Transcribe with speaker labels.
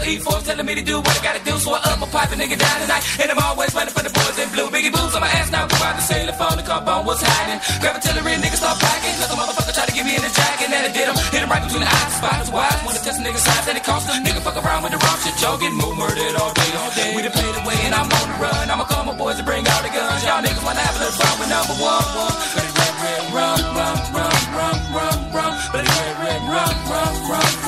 Speaker 1: E4 telling me to do what I gotta do. So I up my pipe and nigga die tonight. And I'm always running for the boys in blue. Biggie boots on my ass now. Go the sailor phone and cop on what's hiding. Grab a tiller and nigga start packing. Cause a motherfucker try to get me in the jacket. And then I did him. Hit him right between the eyes. spot his wise. Wanna test a nigga size and it cost. him. Nigga fuck around with the wrong shit. Y'all get murdered all day. All day. We done played away and I'm on the run. I'ma call my boys and bring out the guns. Y'all niggas wanna have a little fun with number one. one. But it's red, red, rum, rum, rum, rum, rum, rum. But it's red, red, rum, rum, rum.